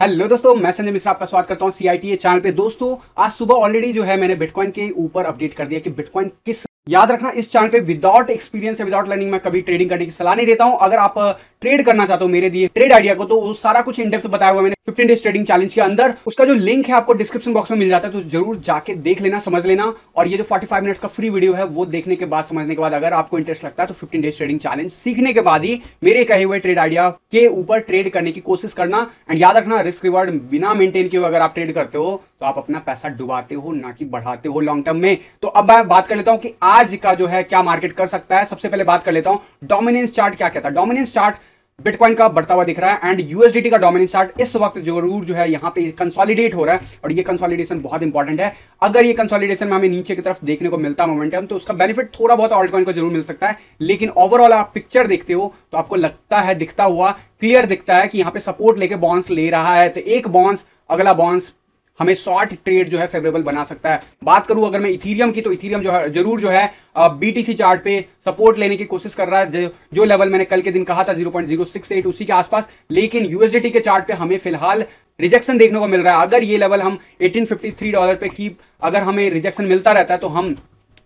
Hello दोस्तों, मैं संजय मिश्रा आपका स्वागत करता हूँ सीआईटीए चैनल पे। दोस्तों, आज सुबह ऑलरेडी जो है मैंने बिटकॉइन के ऊपर अपडेट कर दिया कि बिटकॉइन किस याद रखना, इस चैनल पे विदाउट एक्सपीरियंस या विदाउट लर्निंग मैं कभी ट्रेडिंग करने की सलाह नहीं देता हूँ। अगर आप ट्रेड करना चाहते हो मेरे दिए ट्रेड आइडिया को तो वो सारा कुछ इनडेप्थ बताया हुआ मैंने। 15 डेज़ ट्रेडिंग चैलेंज के अंदर, उसका जो लिंक है आपको डिस्क्रिप्शन बॉक्स में मिल जाता है तो ज़रूर जाके देख लेना, समझ लेना। और ये जो 45 मिनट्स का फ्री वीडियो है, वो देखने के बाद, समझने के बाद अगर आपको इंटरेस्ट लगता है तो 15 डेज़ ट्रेडिंग चैलेंज सीखने के बाद ही मेरे कहे हुए ट्रेड आइडिया के ऊपर ट्रेड करने की कोशिश करना। एंड याद रखना रिस्क रिवार्ड बिना मेंटेन किए अगर आप ट्रेड करते हो तो आप अपना पैसा डुबाते हो, ना कि बढ़ाते हो लॉन्ग टर्म में। तो अब मैं बात कर लेता हूँ कि आज का जो है, क्या मार्केट कर सकता है। सबसे पहले बात कर लेता हूँ डोमिनेंस चार्ट क्या कहता है? डोमिनेंस चार्ट बिटकॉइन का बढ़ता हुआ दिख रहा है एंड यूएसडीटी का डोमिनेंस चार्ट इस वक्त ज़रूर जो है यहाँ पे कंसोलिडेट हो रहा है और ये कंसोलिडेशन बहुत इंपॉर्टेंट है। अगर ये कंसोलिडेशन में हमें नीचे की तरफ़ देखने को मिलता मोमेंटम तो उसका बेनिफिट थोड़ा बहुत ऑल्टकॉइन को ज़रूर मिल सकता है। लेकिन ओवरऑल आप पिक्चर देखते हो तो आपको लगता है, दिखता हुआ क्लियर दिखता है कि यहाँ पर सपोर्ट लेके बॉन्स ले रहा है। तो एक बॉन्स अगला बॉन्स हमें शॉर्ट ट्रेड जो है फेवरेबल बना सकता है। बात करूँ अगर मैं इथीरियम की तो इथीरियम जो है ज़रूर जो है बीटीसी चार्ट पे सपोर्ट लेने की कोशिश कर रहा है। जो, जो लेवल मैंने कल के दिन कहा था 0.068 उसी के आसपास। लेकिन यूएसडीटी के चार्ट पे हमें फ़िलहाल रिजेक्शन देखने को मिल रहा है। अगर ये लेवल हम 1853 डॉलर पे कीप अगर हमें रिजेक्शन मिलता रहता है तो हम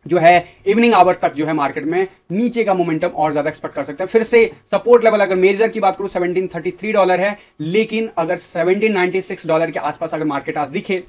जो है इवनिंग आवर तक जो है मार्केट में नीचे का मोमेंटम और ज़्यादा एक्सपेक्ट कर सकते हैं। फिर से सपोर्ट लेवल अगर मेजर की बात करूँ 1733 डॉलर है, लेकिन अगर 1796 डॉलर के आसपास अगर मार्केट आज दिखे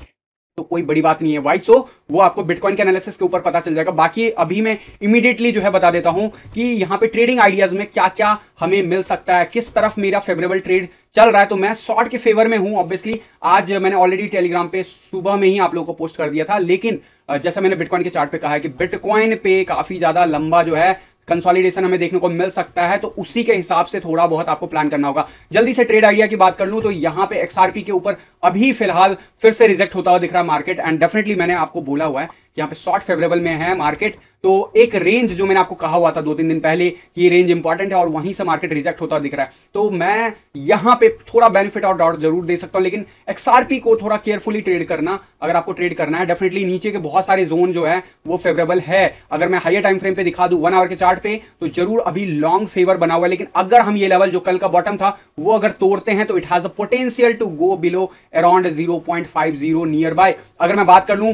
तो कोई बड़ी बात नहीं है। वाइट सो वो आपको बिटकॉइन के एनालिसिस के ऊपर पता चल जाएगा। बाकी अभी मैं इमीडिएटली जो है बता देता हूँ कि यहाँ पे ट्रेडिंग आइडियाज़ में क्या क्या हमें मिल सकता है, किस तरफ़ मेरा फेवरेबल ट्रेड चल रहा है तो मैं शॉर्ट के फेवर में हूँ ऑब्वियसली आज मैंने ऑलरेडी टेलीग्राम पे सुबह में ही आप लोगों को पोस्ट कर दिया था, लेकिन जैसा मैंने बिटकॉइन के चार्ट पे कहा है कि बिटकॉइन पे काफ़ी ज़्यादा लंबा जो है कंसोलिडेशन हमें देखने को मिल सकता है तो उसी के हिसाब से थोड़ा बहुत आपको प्लान करना होगा। जल्दी से ट्रेड आइडिया की बात कर लूँ तो यहाँ पे एक्सआरपी के ऊपर अभी फ़िलहाल फिर से रिजेक्ट होता हुआ दिख रहा है मार्केट एंड डेफिनेटली मैंने आपको बोला हुआ है यहाँ पे शॉर्ट फेवरेबल में है मार्केट तो एक रेंज जो मैंने आपको कहा हुआ था दो तीन दिन पहले कि रेंज इंपॉर्टेंट है और वहीं से मार्केट रिजेक्ट होता दिख रहा है। तो मैं यहाँ पे थोड़ा बेनिफिट और डाउट ज़रूर दे सकता हूँ, लेकिन एक्सआरपी को थोड़ा केयरफुली ट्रेड करना, अगर आपको ट्रेड करना है डेफिनेटली नीचे के बहुत सारे जोन जो है, वो फेवरेबल है। अगर मैं हाइयर टाइम फ्रेम पे दिखा दू वन आवर के चार्ट पे तो ज़रूर अभी लॉन्ग फेवर बना हुआ है, लेकिन अगर हम ये लेवल जो कल का बॉटम था, वो अगर तोड़ते हैं तो it has the potential to go below around zero nearby अगर मैं बात कर लूँ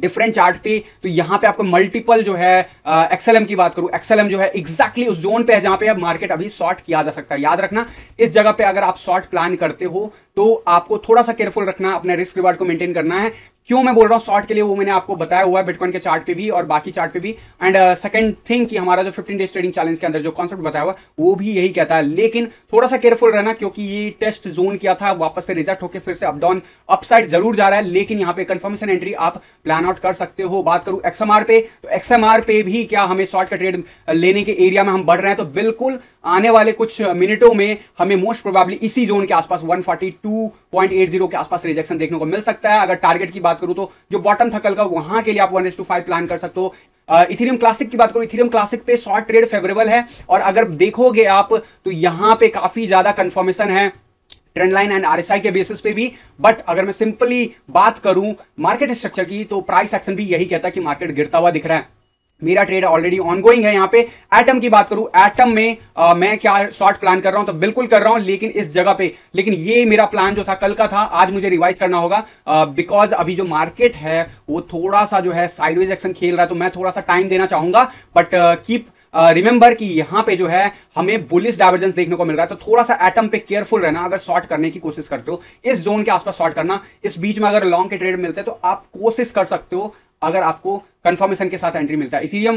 डिफरेंट चार्ट पे तो यहाँ पे आपको मल्टीपल जो है एक्सएलएम की बात करूँ। एक्सएलएम जो है एग्जैक्टली exactly उस जोन पे है जहाँ पे अब मार्केट अभी शॉर्ट किया जा सकता है। याद रखना, इस जगह पे अगर आप शॉर्ट प्लान करते हो तो आपको थोड़ा सा केयरफुल रखना, अपने रिस्क रिवार्ड को मेंटेन करना है। क्यों मैं बोल रहा हूँ? शॉर्ट के लिए वो मैंने आपको बताया हुआ है बिटकॉइन के चार्ट पे भी और बाकी चार्ट पे भी। एंड सेकंड थिंग कि हमारा जो 15 डेज़ ट्रेडिंग चैलेंज के अंदर जो कॉन्सेप्ट बताया हुआ वो भी यही कहता है। लेकिन थोड़ा सा केयरफुल रहना क्योंकि ये टेस्ट जोन किया था, वापस से रिज़ल्ट होकर फिर से अप डाउन अपसाइड ज़रूर जा रहा है। लेकिन यहाँ पे कंफर्मेशन एंट्री आप प्लान आउट कर सकते हो। बात करूँ एक्सएमआर पे तो एक्सएमआर पे भी क्या हमें शॉर्ट का ट्रेड लेने के एरिया में हम बढ़ रहे हैं। तो बिल्कुल आने वाले कुछ मिनटों में हमें मोस्ट प्रोबेबली इसी जोन के आसपास 142.80 के आसपास रिजेक्शन देखने को मिल सकता है। अगर टारगेट की बात करूँ तो जो बॉटम था कल का, वहाँ के लिए आप one is two five plan कर सकते हो। इथेरियम क्लासिक की बात करो इथेरियम क्लासिक पे शॉर्ट ट्रेड फेवरेबल है। और अगर देखोगे आप तो यहाँ पे काफ़ी ज़्यादा कंफर्मेशन है ट्रेंड लाइन एंड आरएसआई के बेसिस पे भी। बट अगर मैं सिंपली बात करूँ मार्केट स्ट्रक्चर की तो प्राइस एक्शन भी यही कहता है कि मार्केट गिरता हुआ दिख रहा है। मेरा ट्रेड ऑलरेडी ऑनगोइंग है यहाँ पे। एटम की बात करूँ एटम में आ, मैं क्या शॉर्ट प्लान कर रहा हूँ तो बिल्कुल कर रहा हूँ लेकिन इस जगह पे। लेकिन ये मेरा प्लान जो था कल का था आज मुझे रिवाइज करना होगा। बिकॉज़ अभी जो मार्केट है वो थोड़ा सा जो है साइडवेज एक्शन खेल रहा है तो मैं थोड़ा सा टाइम देना चाहूँगा। बट कीप रिमेंबर कि यहाँ पे जो है हमें बुलिस डाइवर्जेंस देखने को मिल रहा है। तो थोड़ा सा एटम पे केयरफुल रहना अगर शॉर्ट करने की कोशिश करते हो इस जोन के आसपास शॉर्ट करना। इस बीच में अगर लॉन्ग के ट्रेड मिलते हैं तो आप कोशिश कर सकते हो अगर आपको कंफर्मेशन के साथ एंट्री मिलता है। इथीरियम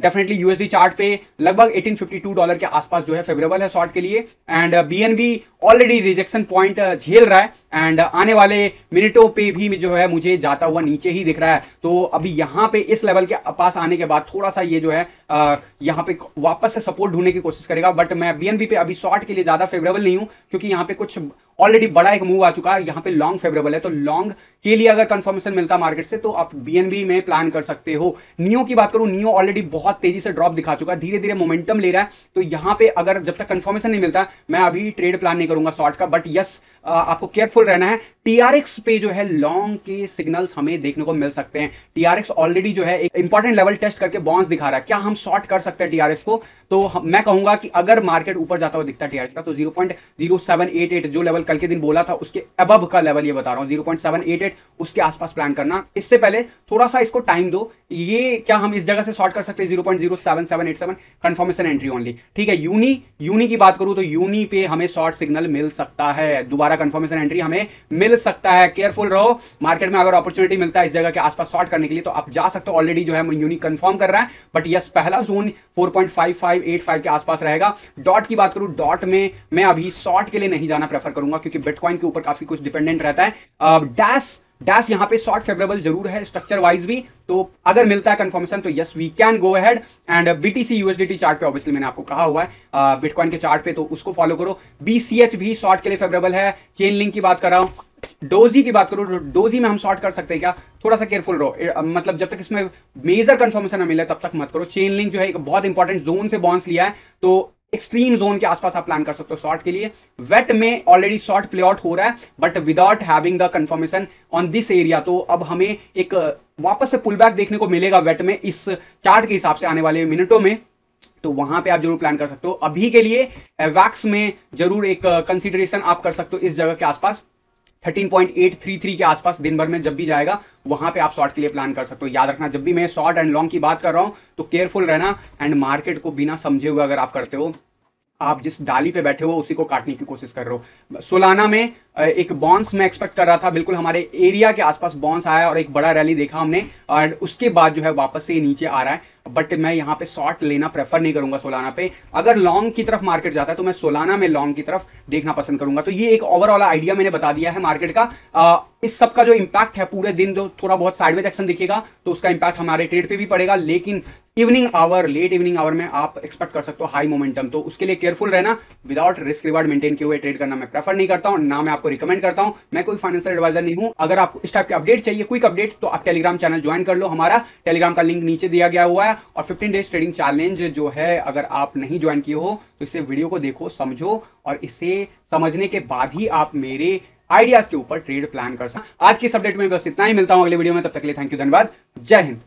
डेफिनेटली यूएसडी चार्ट पे लगभग 1852 डॉलर के आसपास जो है फेवरेबल है शॉर्ट के लिए। And BNB already rejection point झेल रहा है। एंड आने वाले मिनटों पे भी जो है मुझे जाता हुआ नीचे ही दिख रहा है। तो अभी यहाँ पे इस लेवल के पास आने के बाद थोड़ा सा ये जो है uh, यहाँ पे वापस से सपोर्ट ढूँढने की कोशिश करेगा। बट मैं बीएनबी पे अभी शॉर्ट के लिए ज़्यादा फेवरेबल नहीं हूँ। क्योंकि यहाँ पे कुछ ऑलरेडी बड़ा एक मूव आ चुका है। यहाँ पे लॉन्ग फेवरेबल है। तो लॉन्ग के लिए अगर कंफर्मेशन मिलता मार्केट से तो आप बीएनबी में प्लान कर सकते हो। नियो की बात करूँ नियो ऑलरेडी बहुत तेज़ी से ड्रॉप दिखा चुका है धीरे धीरे मोमेंटम ले रहा है। तो यहाँ पे अगर जब तक कंफर्मेशन नहीं मिलता, मैं अभी ट्रेड प्लान नहीं करूँगा शॉर्ट का बट यस आपको केयरफुल रहना है। टीआरएक्स पे जो है लॉन्ग के सिग्नल्स हमें देखने को मिल सकते हैं। टीआरएक्स ऑलरेडी जो है एक इंपॉर्टेंट लेवल टेस्ट करके बॉन्स दिखा रहा है। क्या हम शॉर्ट कर सकते हैं टीआरएक्स को? तो मैं कहूँगा कि अगर मार्केट ऊपर जाता हुआ दिखता है टीआरएक्स का तो ज़ीरो ज़ीरो जो लेवल कल के दिन बोला था, उसके अब का लेवल ये बता रहा हूँ। 0.788 उसके आसपास प्लान करना। इससे पहले थोड़ा सा इसको टाइम दो। ये क्या हम इस जगह से शॉर्ट कर सकते हैं? 0.07787 कंफर्मेशन एंट्री ओनली ठीक है यूनी यूनी की बात करूँ तो यूनी पे हमें शॉर्ट सिग्नल मिल सकता है। दोबारा कंफर्मेशन एंट्री हमें मिल सकता है। केयरफुल रहो। मार्केट में अगर अपॉर्चुनिटी मिलता है इस जगह के आसपास शॉर्ट करने के लिए तो आप जा सकते हो। ऑलरेडी जो है यूनी कंफर्म कर रहा है। बट यस पहला जोन 4.5585 के आसपास रहेगा। डॉट की बात करूँ डॉट में मैं अभी शॉर्ट के लिए नहीं जाना प्रेफर करूँगा, क्योंकि बिटकॉइन के ऊपर काफ़ी कुछ डिपेंडेंट रहता है। डैश डैश यहाँ पे शॉर्ट फेवरेबल ज़रूर है स्ट्रक्चर वाइज भी। तो अगर मिलता है कंफर्मेशन तो yes we can go ahead and BTC USDT chart पे ऑब्वियसली मैंने आपको कहा हुआ है बिटकॉइन के चार्ट पे तो उसको फॉलो करो। बीसीएच भी शॉर्ट के लिए फेवरेबल है। चेन लिंक की बात कर रहा हूँ। डोजी की बात करो डोजी में हम शॉर्ट कर सकते हैं क्या? थोड़ा सा केयरफुल रहो। मतलब जब तक इसमें मेजर कंफर्मेशन ना मिले, तब तक मत करो। चेन लिंक जो है, एक बहुत इंपॉर्टेंट जोन से बॉन्स लिया है। तो एक्सट्रीम जोन के आसपास आप प्लान कर सकते हो शॉर्ट के लिए। वेट में ऑलरेडी शॉर्ट प्ले आउट हो रहा है but without having the confirmation on this area तो अब हमें एक वापस से पुल बैक देखने को मिलेगा वेट में इस चार्ट के हिसाब से आने वाले मिनटों में। तो वहाँ पे आप ज़रूर प्लान कर सकते हो। अभी के लिए वैक्स में ज़रूर एक कंसिडरेशन आप कर सकते हो इस जगह के आसपास। 13.833 के आसपास दिन भर में जब भी जाएगा, वहाँ पे आप शॉर्ट के लिए प्लान कर सकते हो। याद रखना, जब भी मैं शॉर्ट एंड लॉन्ग की बात कर रहा हूँ तो केयरफुल रहना एंड मार्केट को बिना समझे हुए अगर आप करते हो आप जिस डाली पे बैठे हो, उसी को काटने की कोशिश कर रहे हो। सोलाना में एक बॉन्स मैं एक्सपेक्ट कर रहा था, बिल्कुल हमारे एरिया के आसपास बॉन्स आया और एक बड़ा रैली देखा हमने, और उसके बाद जो है वापस से नीचे आ रहा है। बट मैं यहाँ पे शॉर्ट लेना प्रेफर नहीं करूँगा सोलाना पे। अगर लॉन्ग की तरफ़ मार्केट जाता है तो मैं सोलाना में लॉन्ग की तरफ़ देखना पसंद करूँगा। तो ये एक ओवरऑल आइडिया मैंने बता दिया है मार्केट का। इस सब का जो इंपैक्ट है, पूरे दिन जो थोड़ा बहुत साइडवेज एक्शन दिखेगा तो उसका इंपैक्ट हमारे ट्रेड पे भी पड़ेगा। लेकिन evening hour, late evening hour में आप एक्सपेक्ट कर सकते हो हाई मोमेंटम तो उसके लिए केयरफुल रहना विदाउट रिस्क रिवार्ड मेंटेन किए हुए ट्रेड करना मैं प्रेफर नहीं करता हूँ, ना मैं आपको रिकमेंड करता हूँ, मैं कोई फाइनेंशियल एडवाइजर नहीं हूँ। अगर आपको इस टाइप के अपडेट चाहिए क्विक अपडेट तो आप टेलीग्राम चैनल ज्वाइन कर लो। हमारा टेलीग्राम का लिंक नीचे दिया गया हुआ है और फिफ्टीन डेज़ ट्रेडिंग चैलेंज जो है, अगर आप नहीं ज्वाइन किए हो तो इसे वीडियो को देखो, समझो और इसे समझने के बाद ही आप मेरे आइडियाज़ के ऊपर ट्रेड प्लान कर सकते आज के इस अपडेट में बस इतना ही, मिलता हूँ अगले वीडियो में, तब तक के लिए थैंक यू धन्यवाद। जय हिंद।